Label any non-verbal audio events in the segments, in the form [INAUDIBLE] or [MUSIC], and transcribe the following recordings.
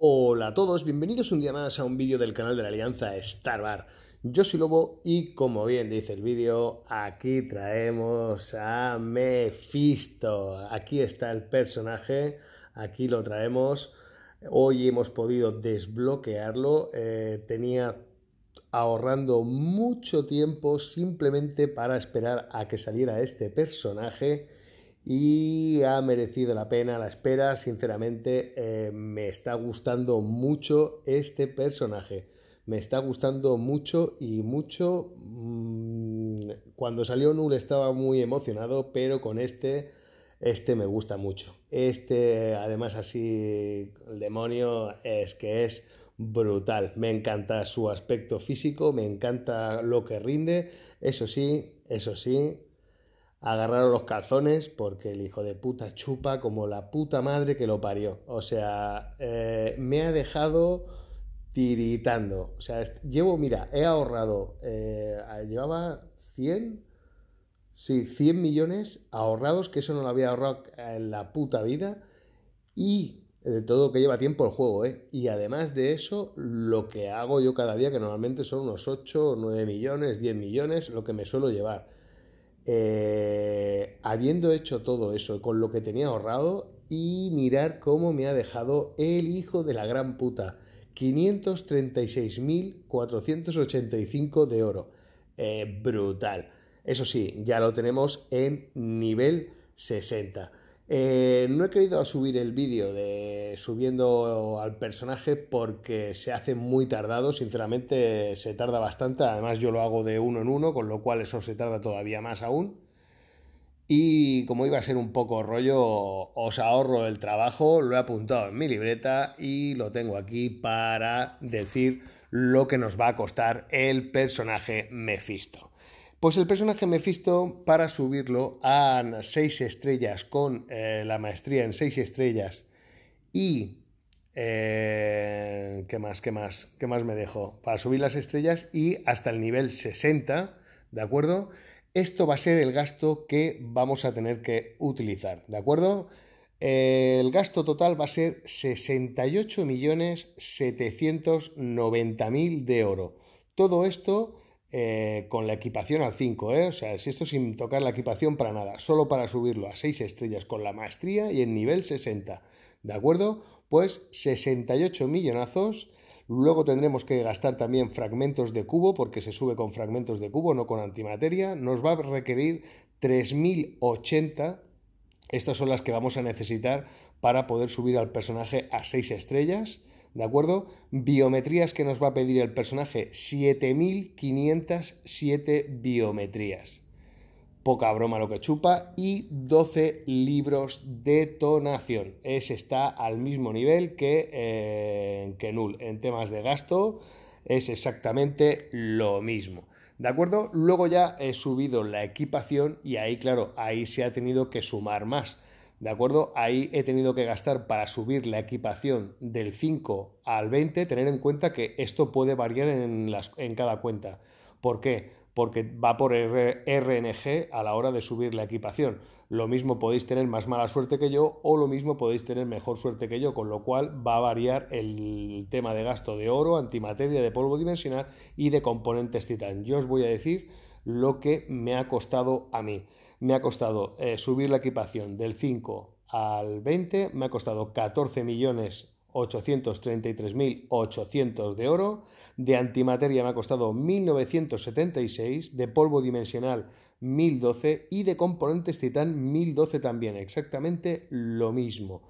Hola a todos, bienvenidos un día más a un vídeo del canal de la Alianza Starbar. Yo soy Lobo y como bien dice el vídeo, aquí traemos a Mephisto. Aquí está el personaje, aquí lo traemos. Hoy hemos podido desbloquearlo. Eh, tenía ahorrando mucho tiempo simplemente para esperar a que saliera este personaje y ha merecido la pena la espera. Sinceramente, eh, me está gustando mucho este personaje. Me está gustando mucho y mucho. Mm, cuando salió Null estaba muy emocionado, pero con este, este me gusta mucho. Este, además, así, el demonio es que es brutal. Me encanta su aspecto físico, me encanta lo que rinde. Eso sí, eso sí, agarraron los calzones porque el hijo de puta chupa como la puta madre que lo parió. O sea, eh, me ha dejado tiritando. O sea, llevo, mira, he ahorrado, eh, llevaba 100, sí, 100 millones ahorrados, que eso no lo había ahorrado en la puta vida. Y de todo que lleva tiempo el juego, ¿eh? Y además de eso, lo que hago yo cada día, que normalmente son unos 8, 9 millones, 10 millones, lo que me suelo llevar. Eh, habiendo hecho todo eso con lo que tenía ahorrado y mirar cómo me ha dejado el hijo de la gran puta. 536.485 de oro. Eh, brutal. Eso sí, ya lo tenemos en nivel 60. Eh, no he querido subir el vídeo de subiendo al personaje porque se hace muy tardado, sinceramente se tarda bastante, además yo lo hago de uno en uno, con lo cual eso se tarda todavía más aún. Y como iba a ser un poco rollo, os ahorro el trabajo, lo he apuntado en mi libreta y lo tengo aquí para decir lo que nos va a costar el personaje Mephisto. Pues el personaje Mephisto, para subirlo a 6 estrellas con eh, la maestría en 6 estrellas y... Eh, ¿Qué más? ¿Qué más? ¿Qué más me dejo? Para subir las estrellas y hasta el nivel 60, ¿de acuerdo? Esto va a ser el gasto que vamos a tener que utilizar, ¿de acuerdo? el gasto total va a ser 68.790.000 de oro. Todo esto eh, con la equipación al 5, ¿eh? o sea, si esto sin tocar la equipación para nada, solo para subirlo a 6 estrellas con la maestría y en nivel 60, ¿de acuerdo? Pues 68 millonazos. Luego tendremos que gastar también fragmentos de cubo, porque se sube con fragmentos de cubo, no con antimateria. Nos va a requerir 3080. Estas son las que vamos a necesitar para poder subir al personaje a 6 estrellas. ¿De acuerdo? Biometrías que nos va a pedir el personaje, 7507 biometrías. Poca broma lo que chupa. Y 12 libros de tonación. Ese está al mismo nivel que, eh, que Null. En temas de gasto es exactamente lo mismo. ¿De acuerdo? Luego ya he subido la equipación y ahí, claro, ahí se ha tenido que sumar más. ¿De acuerdo? Ahí he tenido que gastar para subir la equipación del 5 al 20, tener en cuenta que esto puede variar en, cada cuenta. ¿Por qué? Porque va por RNG a la hora de subir la equipación. Lo mismo podéis tener más mala suerte que yo o lo mismo podéis tener mejor suerte que yo, con lo cual va a variar el tema de gasto de oro, antimateria, de polvo dimensional y de componentes titán. Yo os voy a decir lo que me ha costado a mí me ha costado eh, subir la equipación del 5 al 20, me ha costado 14.833.800 de oro, de antimateria me ha costado 1.976, de polvo dimensional 1012 y de componentes titán 1012 también, exactamente lo mismo.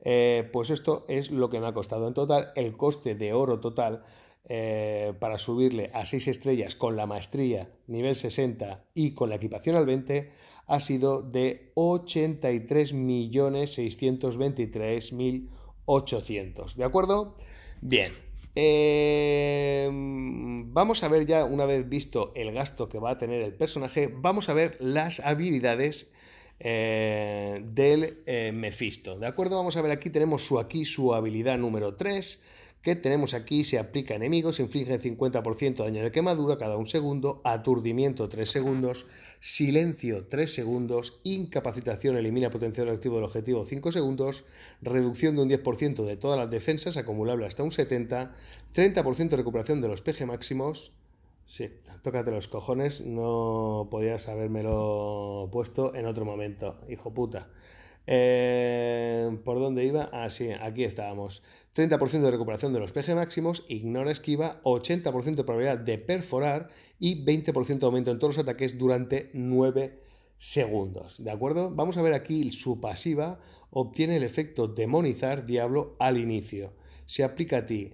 Eh, pues esto es lo que me ha costado en total, el coste de oro total eh, para subirle a 6 estrellas con la maestría nivel 60 y con la equipación al 20 ha sido de 83.623.800. ¿De acuerdo? Bien. Eh, vamos a ver ya, una vez visto el gasto que va a tener el personaje, vamos a ver las habilidades eh, del eh, Mephisto. ¿De acuerdo? Vamos a ver aquí, tenemos su aquí su habilidad número 3 que tenemos aquí se aplica a enemigos, inflige 50% de daño de quemadura cada un segundo, aturdimiento 3 segundos, silencio 3 segundos, incapacitación elimina potencial activo del objetivo 5 segundos, reducción de un 10% de todas las defensas acumulable hasta un 70, 30% de recuperación de los PG máximos. Sí, tócate los cojones, no podías habérmelo puesto en otro momento, hijo puta. Eh, ¿Por dónde iba? Ah, sí, aquí estábamos. 30% de recuperación de los PG máximos, ignora esquiva, 80% de probabilidad de perforar y 20% de aumento en todos los ataques durante 9 segundos. ¿De acuerdo? Vamos a ver aquí su pasiva. Obtiene el efecto demonizar diablo al inicio. Se aplica a ti.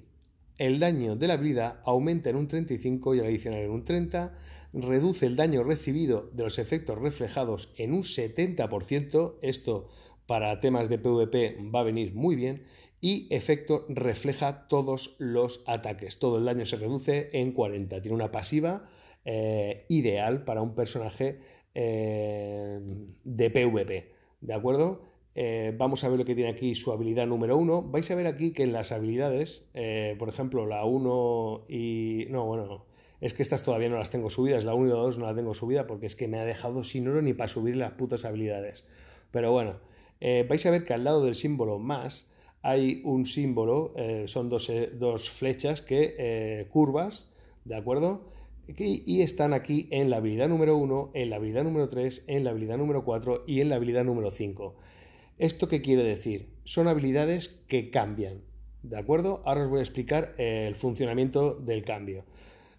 El daño de la habilidad aumenta en un 35 y al adicional en un 30 reduce el daño recibido de los efectos reflejados en un 70%, esto para temas de PvP va a venir muy bien, y efecto refleja todos los ataques, todo el daño se reduce en 40, tiene una pasiva eh, ideal para un personaje eh, de PvP, ¿de acuerdo? Eh, vamos a ver lo que tiene aquí su habilidad número 1. Vais a ver aquí que en las habilidades, por ejemplo, la 1 y... No, bueno, es que estas todavía no las tengo subidas, la 1 y la 2 no la tengo subida porque es que me ha dejado sin oro ni para subir las putas habilidades. Pero bueno, eh, vais a ver que al lado del símbolo más hay un símbolo, eh, son eh, dos, flechas que curvas, ¿de acuerdo? Y, están aquí en la habilidad número 1, en la habilidad número 3, en la habilidad número 4 y en la habilidad número 5. ¿Esto qué quiere decir? Son habilidades que cambian, ¿de acuerdo? Ahora os voy a explicar el funcionamiento del cambio.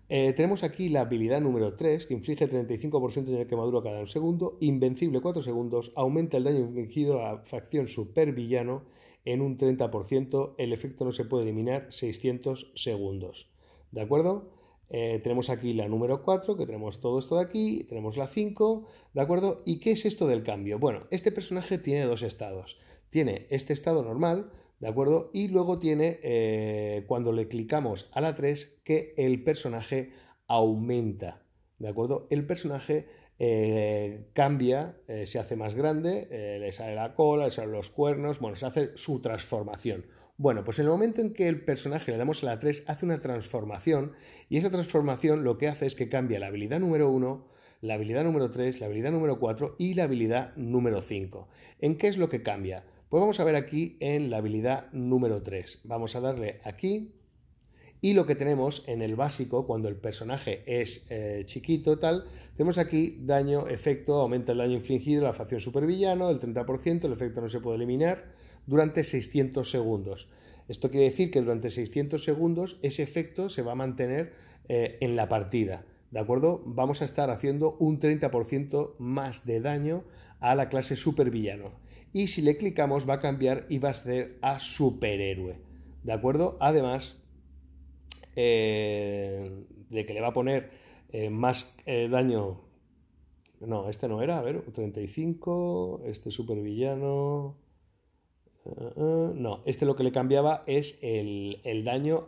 Eh, tenemos aquí la habilidad número 3, que inflige 35% de quemadura cada un segundo, invencible 4 segundos, aumenta el daño infligido a la facción supervillano en un 30%, el efecto no se puede eliminar 600 segundos. ¿De acuerdo? Eh, tenemos aquí la número 4, que tenemos todo esto de aquí, tenemos la 5, ¿de acuerdo? ¿Y qué es esto del cambio? Bueno, este personaje tiene dos estados. Tiene este estado normal, ¿de acuerdo? Y luego tiene, eh, cuando le clicamos a la 3, que el personaje aumenta, ¿de acuerdo? El personaje eh, cambia, eh, se hace más grande, le sale la cola, le salen los cuernos, bueno, se hace su transformación. Bueno, pues en el momento en que el personaje le damos a la 3, hace una transformación y esa transformación lo que hace es que cambia la habilidad número 1, la habilidad número 3, la habilidad número 4 y la habilidad número 5. ¿En qué es lo que cambia? Pues vamos a ver aquí en la habilidad número 3. Vamos a darle aquí y lo que tenemos en el básico, cuando el personaje es eh, chiquito, tal, tenemos aquí daño, efecto, aumenta el daño infligido la facción supervillano del 30%, el efecto no se puede eliminar durante 600 segundos. Esto quiere decir que durante 600 segundos ese efecto se va a mantener eh, en la partida. ¿De acuerdo? Vamos a estar haciendo un 30% más de daño a la clase supervillano y si le clicamos va a cambiar y va a ser a superhéroe. ¿De acuerdo? Además eh, de que le va a poner eh, más eh, daño. No, este no era, a ver, 35, este supervillano. no, este lo que le cambiaba es el, daño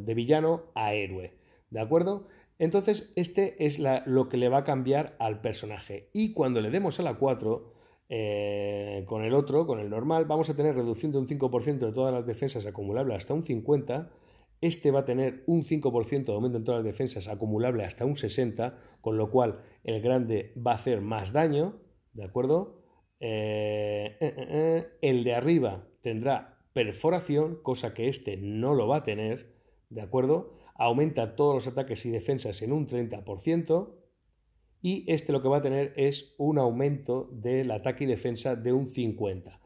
de villano a héroe. ¿De acuerdo? Entonces, este es lo que le va a cambiar al personaje. Y cuando le demos a la 4, eh, con el otro, con el normal, vamos a tener reducción de un 5% de todas las defensas acumulables hasta un 50%. Este va a tener un 5% de aumento en todas las defensas acumulable hasta un 60%, con lo cual el grande va a hacer más daño, ¿de acuerdo? Eh, eh, el de arriba tendrá perforación, cosa que este no lo va a tener, ¿de acuerdo? Aumenta todos los ataques y defensas en un 30% y este lo que va a tener es un aumento del ataque y defensa de un 50.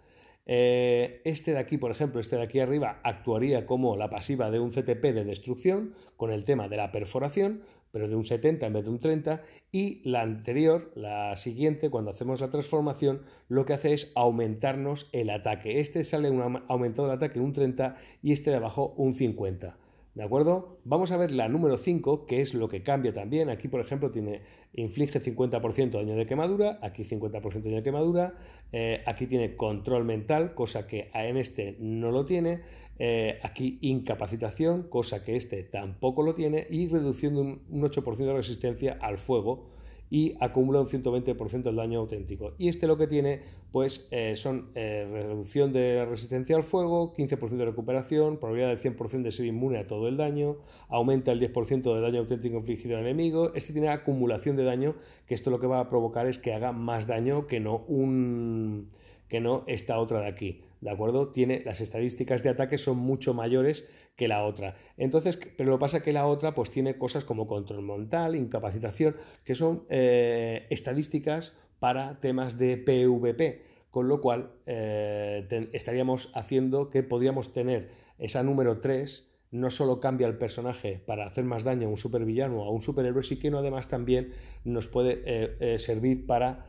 Eh, este de aquí, por ejemplo, este de aquí arriba, actuaría como la pasiva de un CTP de destrucción con el tema de la perforación, pero de un 70 en vez de un 30, y la anterior, la siguiente, cuando hacemos la transformación, lo que hace es aumentarnos el ataque. Este sale un aumentado el ataque un 30 y este de abajo un 50. ¿De acuerdo? Vamos a ver la número 5, que es lo que cambia también. Aquí, por ejemplo, tiene inflige 50% de daño de quemadura, aquí 50% de daño de quemadura, eh, aquí tiene control mental, cosa que en este no lo tiene, eh, aquí incapacitación, cosa que este tampoco lo tiene, y reducción de un, 8% de resistencia al fuego y acumula un 120% del daño auténtico. Y este lo que tiene pues eh, son eh, reducción de resistencia al fuego, 15% de recuperación, probabilidad del 100% de ser inmune a todo el daño, aumenta el 10% del daño auténtico infligido al enemigo. Este tiene acumulación de daño, que esto lo que va a provocar es que haga más daño que no un que no esta otra de aquí. ¿De acuerdo? Tiene las estadísticas de ataque son mucho mayores que la otra. Entonces, pero lo pasa que la otra pues tiene cosas como control mental, incapacitación, que son eh, estadísticas para temas de PvP, con lo cual eh, estaríamos haciendo que podríamos tener esa número 3 no solo cambia el personaje para hacer más daño a un supervillano o a un superhéroe, sino además también nos puede eh, servir para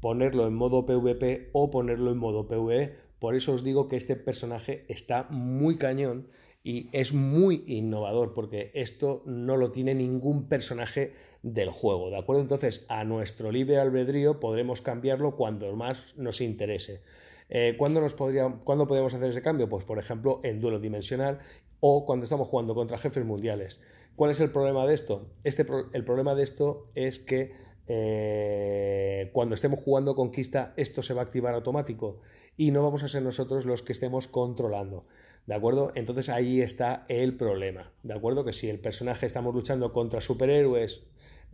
ponerlo en modo PvP o ponerlo en modo PvE por eso os digo que este personaje está muy cañón y es muy innovador porque esto no lo tiene ningún personaje del juego, ¿de acuerdo? Entonces, a nuestro libre albedrío podremos cambiarlo cuando más nos interese. Eh, ¿cuándo, nos podría, ¿Cuándo podemos hacer ese cambio? Pues, por ejemplo, en duelo dimensional o cuando estamos jugando contra jefes mundiales. ¿Cuál es el problema de esto? Este, el problema de esto es que eh, cuando estemos jugando conquista esto se va a activar automático y no vamos a ser nosotros los que estemos controlando. ¿De acuerdo? Entonces ahí está el problema. ¿De acuerdo? Que si el personaje estamos luchando contra superhéroes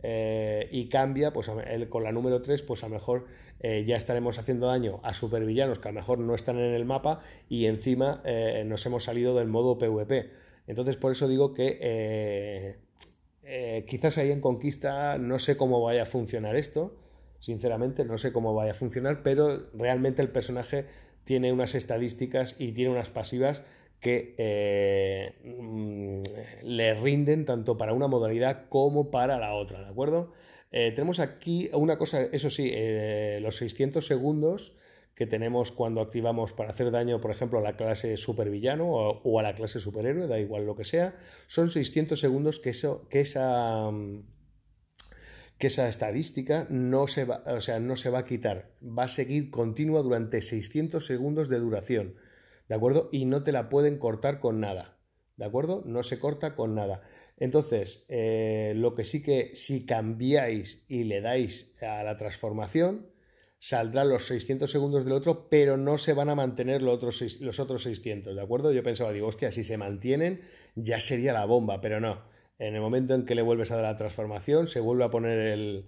eh, y cambia, pues con la número 3, pues a lo mejor eh, ya estaremos haciendo daño a supervillanos que a lo mejor no están en el mapa y encima nos hemos salido del modo PvP. Entonces por eso digo que eh, quizás ahí en Conquista no sé cómo vaya a funcionar esto, sinceramente no sé cómo vaya a funcionar, pero realmente el personaje tiene unas estadísticas y tiene unas pasivas que eh, mm, le rinden tanto para una modalidad como para la otra, ¿de acuerdo? Eh, tenemos aquí una cosa, eso sí, los 600 segundos que tenemos cuando activamos para hacer daño, por ejemplo, a la clase supervillano o, a la clase superhéroe, da igual lo que sea, son 600 segundos que, eso, que esa que esa estadística no se, va, o sea, no se va a quitar, va a seguir continua durante 600 segundos de duración, ¿de acuerdo? Y no te la pueden cortar con nada, ¿de acuerdo? No se corta con nada. Entonces, eh, lo que sí que si cambiáis y le dais a la transformación, saldrán los 600 segundos del otro, pero no se van a mantener los otros, los otros 600, ¿de acuerdo? Yo pensaba, digo, hostia, si se mantienen ya sería la bomba, pero no. En el momento en que le vuelves a dar la transformación, se vuelve a poner el,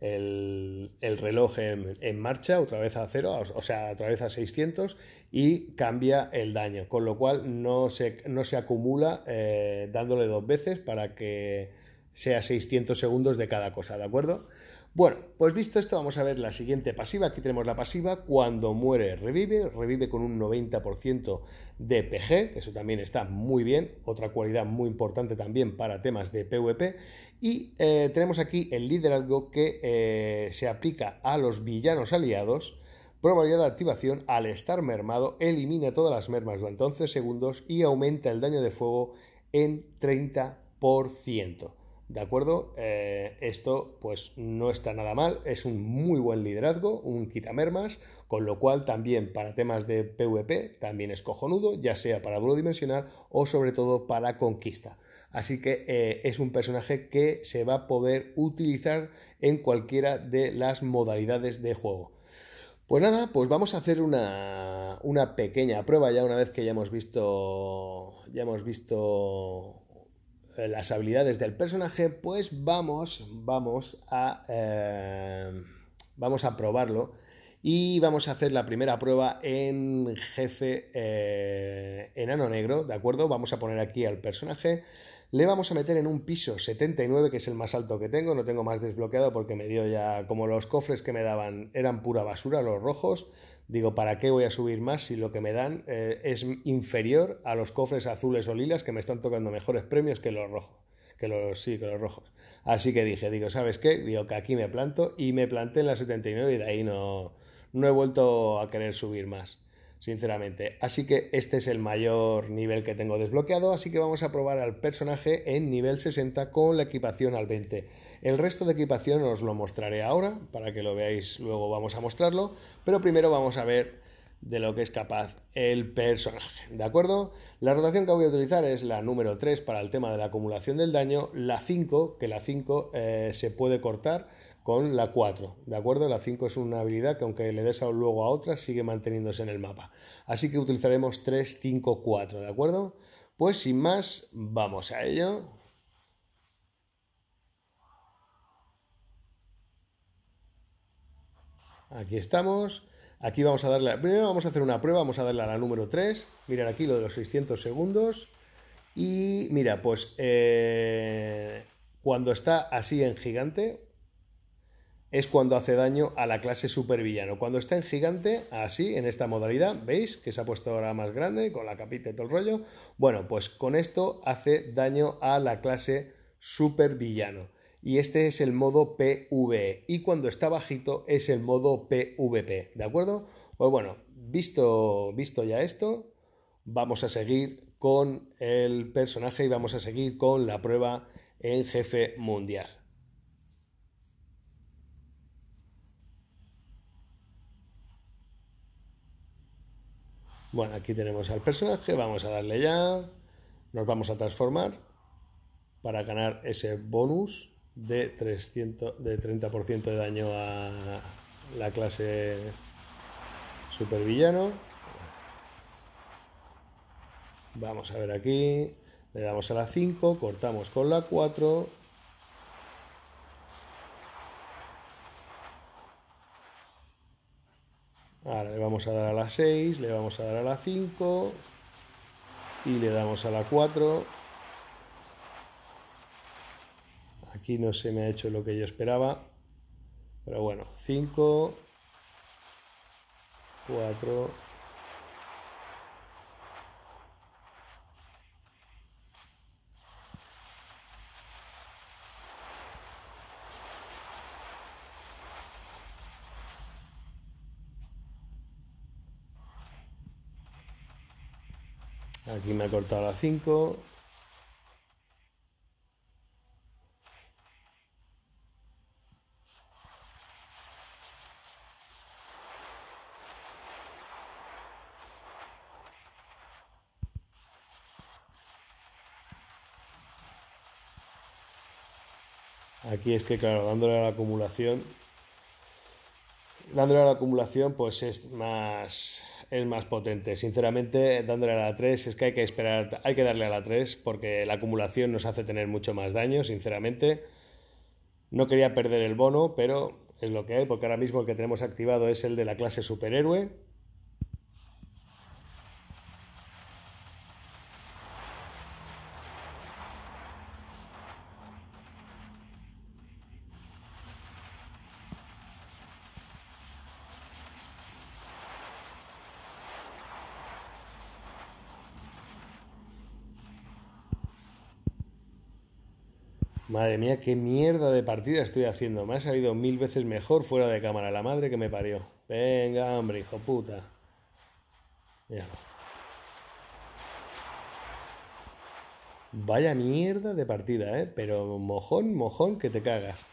el, reloj en, marcha, otra vez a cero, o sea, otra vez a 600 y cambia el daño, con lo cual no se, no se acumula eh, dándole dos veces para que sea 600 segundos de cada cosa, ¿de acuerdo? Bueno, pues visto esto, vamos a ver la siguiente pasiva. Aquí tenemos la pasiva, cuando muere revive, revive con un 90% de PG, eso también está muy bien, otra cualidad muy importante también para temas de PvP. Y eh, tenemos aquí el liderazgo que eh, se aplica a los villanos aliados. Probabilidad de activación, al estar mermado, elimina todas las mermas durante 11 segundos y aumenta el daño de fuego en 30%. ¿De acuerdo? Eh, esto pues no está nada mal, es un muy buen liderazgo, un quitamermas, con lo cual también para temas de PvP también es cojonudo, ya sea para duro dimensional o sobre todo para conquista. Así que eh, es un personaje que se va a poder utilizar en cualquiera de las modalidades de juego. Pues nada, pues vamos a hacer una, una pequeña prueba ya una vez que ya hemos visto, ya hemos visto las habilidades del personaje, pues vamos, vamos a, eh, vamos a probarlo y vamos a hacer la primera prueba en jefe eh, enano negro, ¿de acuerdo? Vamos a poner aquí al personaje, le vamos a meter en un piso 79, que es el más alto que tengo, no tengo más desbloqueado porque me dio ya, como los cofres que me daban eran pura basura, los rojos, Digo, ¿para qué voy a subir más si lo que me dan eh, es inferior a los cofres azules o lilas que me están tocando mejores premios que los rojos? Que los, sí, que los rojos. Así que dije, digo, ¿sabes qué? Digo que aquí me planto y me planté en la 79 y de ahí no, no he vuelto a querer subir más sinceramente. Así que este es el mayor nivel que tengo desbloqueado, así que vamos a probar al personaje en nivel 60 con la equipación al 20. El resto de equipación os lo mostraré ahora, para que lo veáis, luego vamos a mostrarlo, pero primero vamos a ver de lo que es capaz el personaje. ¿De acuerdo? La rotación que voy a utilizar es la número 3 para el tema de la acumulación del daño, la 5, que la 5 eh, se puede cortar con la 4. ¿De acuerdo? La 5 es una habilidad que aunque le des luego a otra, sigue manteniéndose en el mapa. Así que utilizaremos 3, 5, 4. ¿De acuerdo? Pues sin más, vamos a ello. Aquí estamos. Aquí vamos a darle, primero vamos a hacer una prueba, vamos a darle a la número 3, miren aquí lo de los 600 segundos, y mira, pues eh, cuando está así en gigante, es cuando hace daño a la clase supervillano. Cuando está en gigante, así, en esta modalidad, ¿veis? Que se ha puesto ahora más grande, con la capita y todo el rollo. Bueno, pues con esto hace daño a la clase supervillano y este es el modo PvE y cuando está bajito es el modo PvP, ¿de acuerdo? Pues bueno, visto, visto ya esto, vamos a seguir con el personaje y vamos a seguir con la prueba en jefe mundial. Bueno, aquí tenemos al personaje, vamos a darle ya, nos vamos a transformar para ganar ese bonus de, 300, de 30% de daño a la clase supervillano. Vamos a ver aquí. Le damos a la 5, cortamos con la 4. Ahora le vamos a dar a la 6, le vamos a dar a la 5 y le damos a la 4 Aquí no se me ha hecho lo que yo esperaba. Pero bueno, 5, 4, Aquí me ha cortado la 5. Aquí es que, claro, dándole a la acumulación, dándole a la acumulación, pues es más, es más potente. Sinceramente, dándole a la 3, es que hay que esperar, hay que darle a la 3 porque la acumulación nos hace tener mucho más daño, sinceramente. No quería perder el bono, pero es lo que hay, porque ahora mismo el que tenemos activado es el de la clase superhéroe, Madre mía, qué mierda de partida estoy haciendo. Me ha salido mil veces mejor fuera de cámara. La madre que me parió. Venga, hombre, hijo puta. Vaya mierda de partida, ¿eh? Pero mojón, mojón, que te cagas.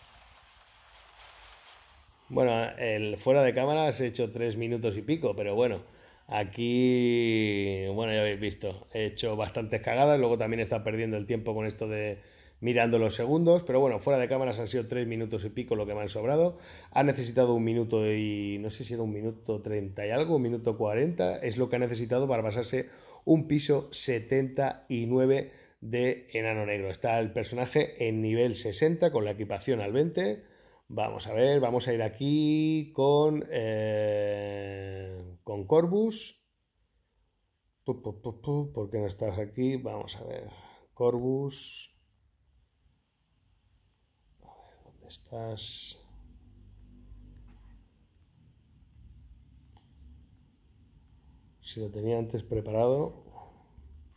Bueno, el fuera de cámara has hecho tres minutos y pico, pero bueno, aquí, bueno, ya habéis visto, he hecho bastantes cagadas, luego también está perdiendo el tiempo con esto de mirando los segundos, pero bueno, fuera de cámaras han sido tres minutos y pico lo que me han sobrado. Ha necesitado un minuto y no sé si era un minuto 30 y algo, un minuto 40, es lo que ha necesitado para pasarse un piso 79 de Enano Negro. Está el personaje en nivel 60 con la equipación al 20. Vamos a ver, vamos a ir aquí con, eh, con Corvus. ¿Por qué no estás aquí? Vamos a ver. Corvus. Estás... Si lo tenía antes preparado.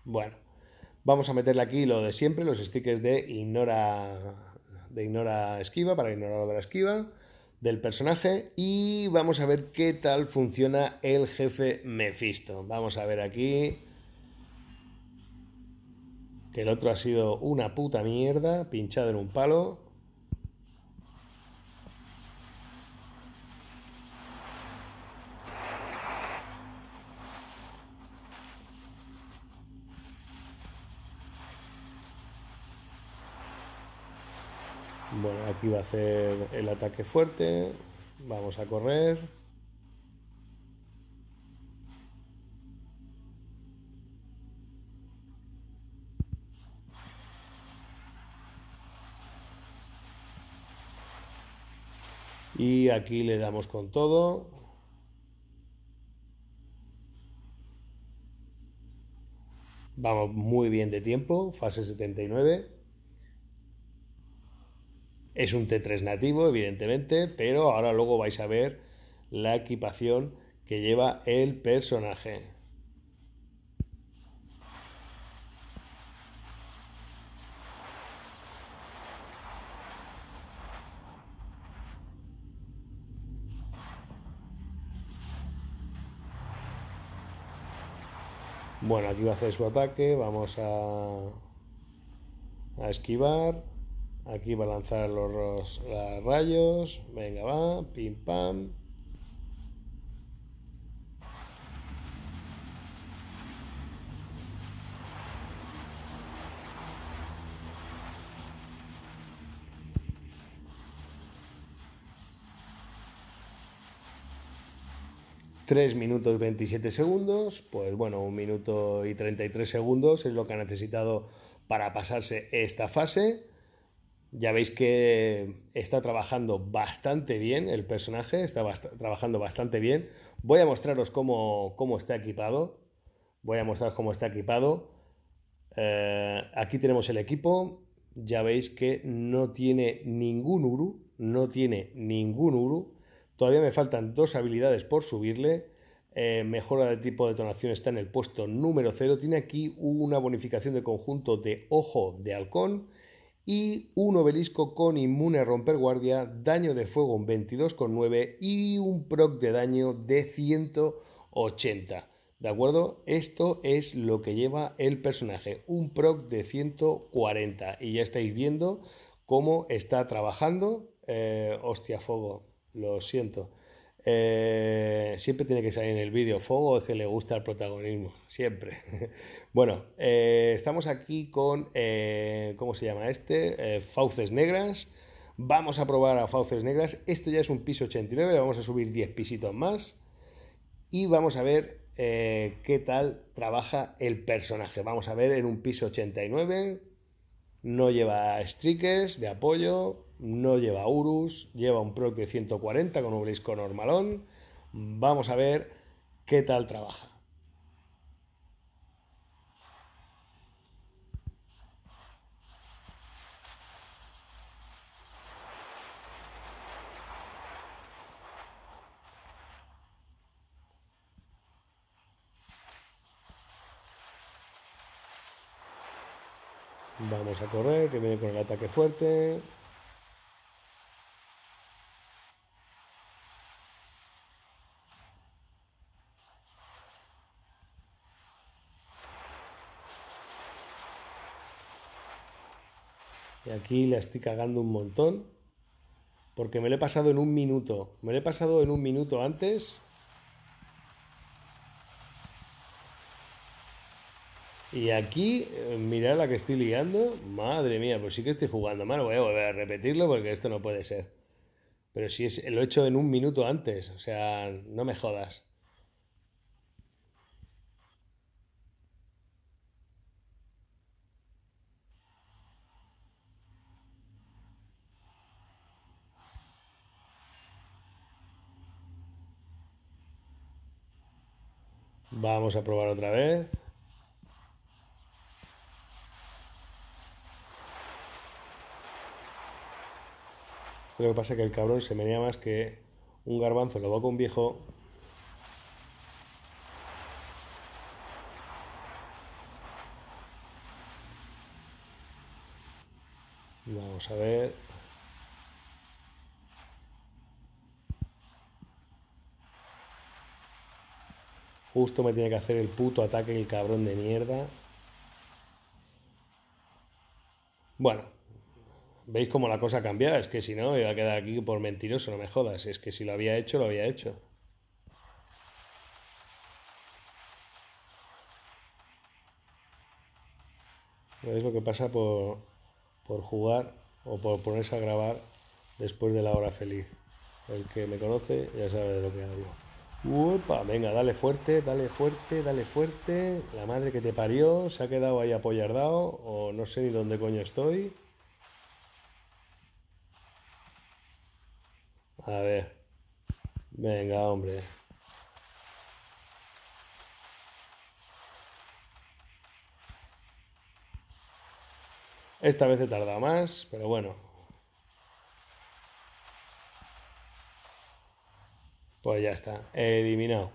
Bueno, vamos a meterle aquí lo de siempre, los stickers de ignora, de ignora esquiva, para ignorar la esquiva del personaje. Y vamos a ver qué tal funciona el jefe Mephisto. Vamos a ver aquí. Que el otro ha sido una puta mierda, pinchado en un palo. Bueno, aquí va a hacer el ataque fuerte. Vamos a correr. Y aquí le damos con todo. Vamos muy bien de tiempo, fase 79. Es un T3 nativo, evidentemente, pero ahora luego vais a ver la equipación que lleva el personaje. Bueno, aquí va a hacer su ataque, vamos a, a esquivar. Aquí va a lanzar los, los rayos. Venga, va, pim pam. Tres minutos 27 segundos, pues bueno, un minuto y 33 segundos es lo que ha necesitado para pasarse esta fase. Ya veis que está trabajando bastante bien el personaje, está trabajando bastante bien. Voy a mostraros cómo, está equipado. Voy a mostrar cómo está equipado. Eh, aquí tenemos el equipo. Ya veis que no tiene ningún Uru. No tiene ningún Uru. Todavía me faltan dos habilidades por subirle. Eh, mejora de tipo de detonación está en el puesto número 0. Tiene aquí una bonificación de conjunto de ojo de halcón y un obelisco con inmune romper guardia, daño de fuego en 22,9 y un proc de daño de 180. ¿De acuerdo? Esto es lo que lleva el personaje, un proc de 140. Y ya estáis viendo cómo está trabajando. Eh, hostia, fuego, lo siento. Eh, siempre tiene que salir en el vídeo. Fuego es que le gusta el protagonismo, siempre. [LAUGHS] bueno, eh, estamos aquí con, eh, ¿cómo se llama este? Fauces Negras. Vamos a probar a Fauces Negras. Esto ya es un piso 89, vamos a subir 10 pisitos más. Y vamos a ver qué tal trabaja el personaje. Vamos a ver en un piso 89. No lleva streakers de apoyo, no lleva Urus, lleva un proc de 140 con un brisco normalón. Vamos a ver qué tal trabaja. Vamos a correr, que viene con el ataque fuerte. Aquí le estoy cagando un montón. Porque me lo he pasado en un minuto. Me lo he pasado en un minuto antes. Y aquí, eh, mirad la que estoy liando. Madre mía, pues sí que estoy jugando mal. Voy a volver a repetirlo porque esto no puede ser. Pero si es, lo he hecho en un minuto antes. O sea, no me jodas. Vamos a probar otra vez. Esto lo que pasa es que el cabrón se menea más que un garbanzo lo va con un viejo. Vamos a ver. Justo me tiene que hacer el puto ataque el cabrón de mierda. Bueno, ¿veis cómo la cosa ha cambiado? Es que si no, iba a quedar aquí por mentiroso, no me jodas. Es que si lo había hecho, lo había hecho. ¿Veis lo que pasa por, por jugar o por ponerse a grabar después de la hora feliz. El que me conoce ya sabe de lo que hablo. Upa, venga, dale fuerte, dale fuerte, dale fuerte. La madre que te parió se ha quedado ahí apoyardado o no sé ni dónde coño estoy. A ver. Venga, hombre. Esta vez he tardado más, pero bueno. Pues ya está, eliminado.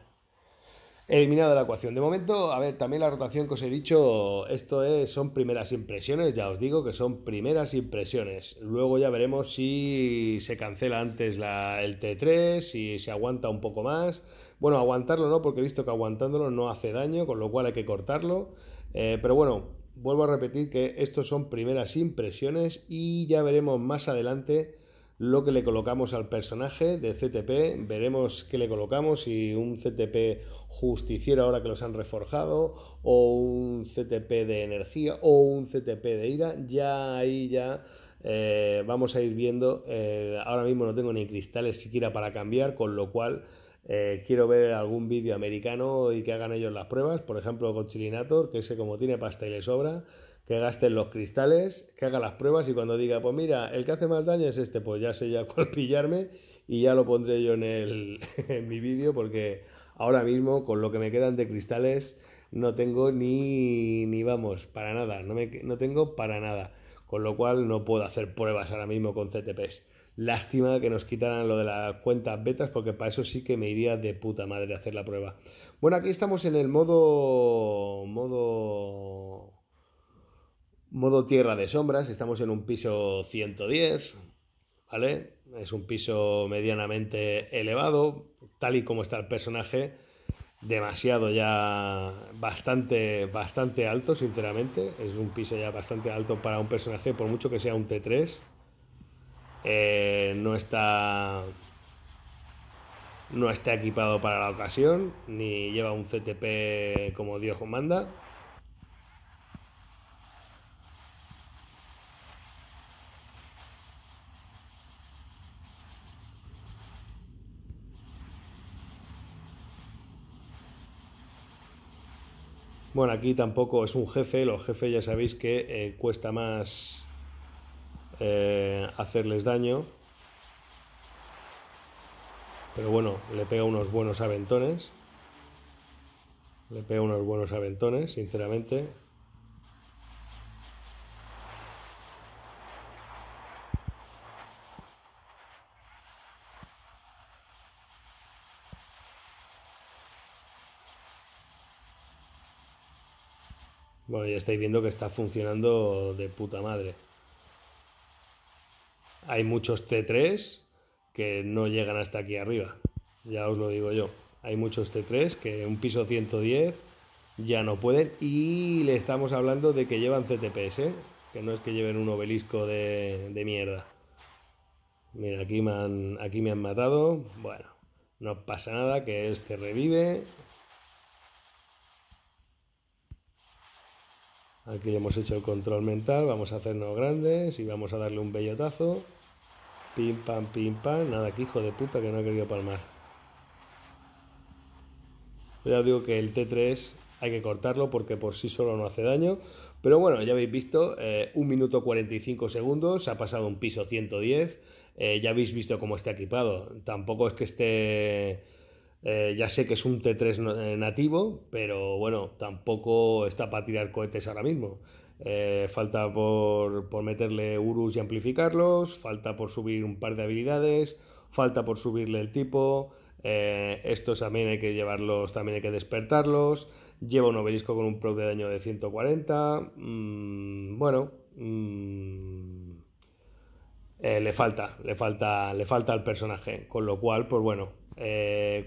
Eliminado de la ecuación. De momento, a ver, también la rotación que os he dicho, esto es, son primeras impresiones, ya os digo que son primeras impresiones. Luego ya veremos si se cancela antes la, el T3, si se aguanta un poco más. Bueno, aguantarlo no, porque he visto que aguantándolo no hace daño, con lo cual hay que cortarlo. Eh, pero bueno, vuelvo a repetir que estos son primeras impresiones y ya veremos más adelante lo que le colocamos al personaje de CTP, veremos qué le colocamos, si un CTP justiciero ahora que los han reforjado, o un CTP de energía, o un CTP de ira, ya ahí ya eh, vamos a ir viendo, eh, ahora mismo no tengo ni cristales siquiera para cambiar, con lo cual eh, quiero ver algún vídeo americano y que hagan ellos las pruebas, por ejemplo con Chilinator, que ese como tiene pasta y le sobra, que gasten los cristales, que haga las pruebas y cuando diga, pues mira, el que hace más daño es este, pues ya sé ya [LAUGHS] cuál pillarme y ya lo pondré yo en, el, [LAUGHS] en mi vídeo porque ahora mismo con lo que me quedan de cristales no tengo ni, ni vamos, para nada, no, me, no tengo para nada, con lo cual no puedo hacer pruebas ahora mismo con CTPs. Lástima que nos quitaran lo de las cuentas betas, porque para eso sí que me iría de puta madre hacer la prueba. Bueno, aquí estamos en el modo. modo. Modo tierra de sombras. Estamos en un piso 110, ¿vale? Es un piso medianamente elevado, tal y como está el personaje. Demasiado ya bastante, bastante alto, sinceramente. Es un piso ya bastante alto para un personaje, por mucho que sea un T3 eh, no está no está equipado para la ocasión ni lleva un CTP como Dios manda Bueno, aquí tampoco es un jefe, los jefes ya sabéis que eh, cuesta más eh, hacerles daño. Pero bueno, le pega unos buenos aventones. Le pega unos buenos aventones, sinceramente. Bueno, ya estáis viendo que está funcionando de puta madre hay muchos T3 que no llegan hasta aquí arriba. Ya os lo digo yo. Hay muchos T3 que un piso 110 ya no pueden y le estamos hablando de que llevan CTPS, ¿eh? que no es que lleven un obelisco de, de mierda. Mira, aquí me, han, aquí me han matado. Bueno, no pasa nada, que este revive. Aquí hemos hecho el control mental, vamos a hacernos grandes y vamos a darle un bellotazo. Pim, pam, pim, pam. Nada, que hijo de puta que no ha querido palmar. Ya os digo que el T3 hay que cortarlo porque por sí solo no hace daño. Pero bueno, ya habéis visto, eh, 1 minuto 45 segundos, ha pasado un piso 110. Eh, ya habéis visto cómo está equipado. Tampoco es que esté... Eh, ya sé que es un T3 eh, nativo, pero bueno, tampoco está para tirar cohetes ahora mismo. Eh, falta por, meterle Urus y amplificarlos, falta por subir un par de habilidades, falta por subirle el tipo. Estos también hay que llevarlos, también hay que despertarlos. Lleva un obelisco con un pro de daño de 140. Mm, bueno, mm, le falta, le falta, le falta al personaje. Con lo cual, pues bueno,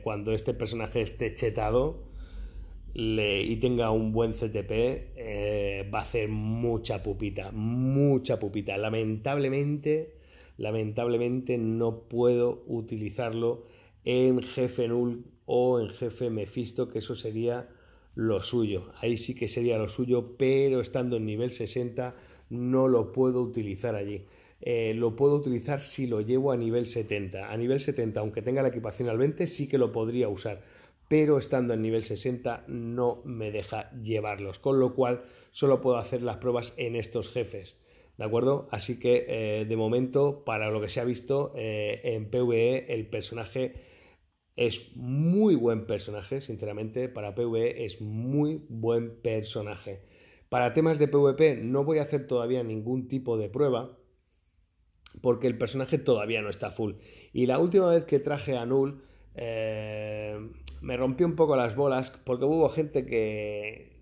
cuando este personaje esté chetado, y tenga un buen CTP, eh, va a hacer mucha pupita, mucha pupita. Lamentablemente, lamentablemente no puedo utilizarlo en jefe null o en jefe Mephisto, que eso sería lo suyo. Ahí sí que sería lo suyo, pero estando en nivel 60 no lo puedo utilizar allí. Eh, lo puedo utilizar si lo llevo a nivel 70. A nivel 70, aunque tenga la equipación al 20, sí que lo podría usar, pero estando en nivel 60 no me deja llevarlos, con lo cual solo puedo hacer las pruebas en estos jefes. ¿De acuerdo? Así que eh, de momento, para lo que se ha visto eh, en PvE, el personaje es muy buen personaje, sinceramente, para PvE es muy buen personaje. Para temas de PvP no voy a hacer todavía ningún tipo de prueba, porque el personaje todavía no está full. Y la última vez que traje a Null, eh, me rompió un poco las bolas, porque hubo gente que,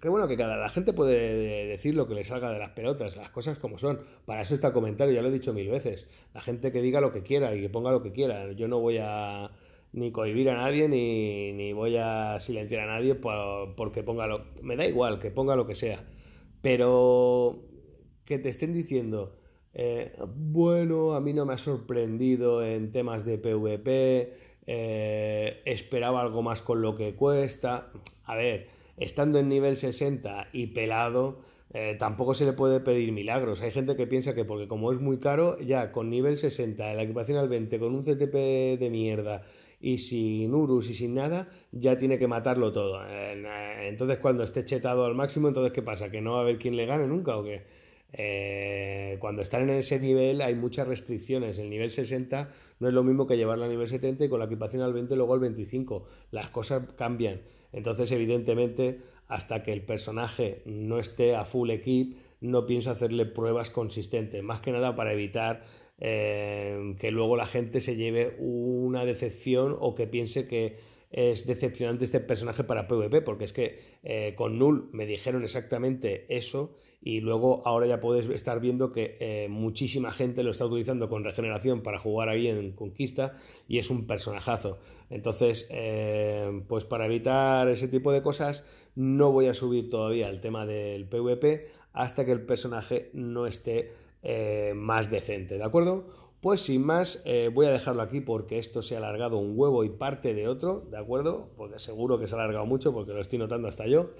que bueno, que cada la gente puede decir lo que le salga de las pelotas, las cosas como son. Para eso está comentario, ya lo he dicho mil veces. La gente que diga lo que quiera y que ponga lo que quiera. Yo no voy a ni cohibir a nadie ni, ni voy a silenciar a nadie por, porque ponga lo... Me da igual que ponga lo que sea. Pero que te estén diciendo, eh, bueno, a mí no me ha sorprendido en temas de PvP, eh, esperaba algo más con lo que cuesta. A ver, estando en nivel 60 y pelado, eh, tampoco se le puede pedir milagros. Hay gente que piensa que porque como es muy caro, ya con nivel 60, la equipación al 20, con un CTP de mierda y sin Urus y sin nada, ya tiene que matarlo todo. Eh, entonces cuando esté chetado al máximo, entonces ¿qué pasa? ¿Que no va a haber quien le gane nunca o qué? Eh, cuando están en ese nivel hay muchas restricciones. El nivel 60 no es lo mismo que llevarlo a nivel 70 y con la equipación al 20 luego al 25. Las cosas cambian. Entonces, evidentemente, hasta que el personaje no esté a full equip, no pienso hacerle pruebas consistentes. Más que nada para evitar eh, que luego la gente se lleve una decepción o que piense que es decepcionante este personaje para PvP, porque es que eh, con Null me dijeron exactamente eso y luego ahora ya puedes estar viendo que eh, muchísima gente lo está utilizando con regeneración para jugar ahí en Conquista y es un personajazo. Entonces, eh, pues para evitar ese tipo de cosas, no voy a subir todavía el tema del PvP hasta que el personaje no esté más decente, ¿de acuerdo? Pues sin más, eh, voy a dejarlo aquí porque esto se ha alargado un huevo y parte de otro, ¿de acuerdo? Porque seguro que se ha alargado mucho porque lo estoy notando hasta yo.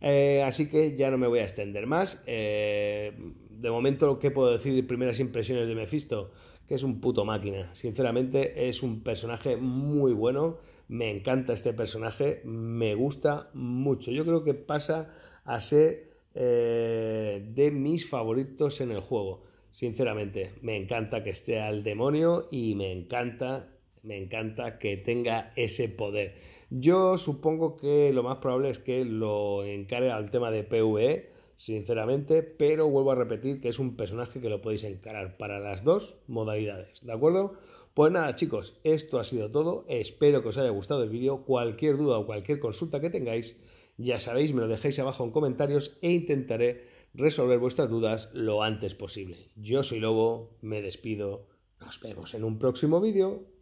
Eh, así que ya no me voy a extender más. Eh, de momento, ¿qué puedo decir? Primeras impresiones de Mephisto, que es un puto máquina. Sinceramente, es un personaje muy bueno. Me encanta este personaje, me gusta mucho. Yo creo que pasa a ser de mis favoritos en el juego. Sinceramente, me encanta que esté al demonio y me encanta, me encanta que tenga ese poder. Yo supongo que lo más probable es que lo encare al tema de PvE, sinceramente, pero vuelvo a repetir que es un personaje que lo podéis encarar para las dos modalidades, ¿de acuerdo? Pues nada, chicos, esto ha sido todo. Espero que os haya gustado el vídeo. Cualquier duda o cualquier consulta que tengáis, ya sabéis, me lo dejáis abajo en comentarios e intentaré resolver vuestras dudas lo antes posible. Yo soy Lobo, me despido, nos vemos en un próximo vídeo.